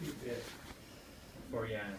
Keep for Jan.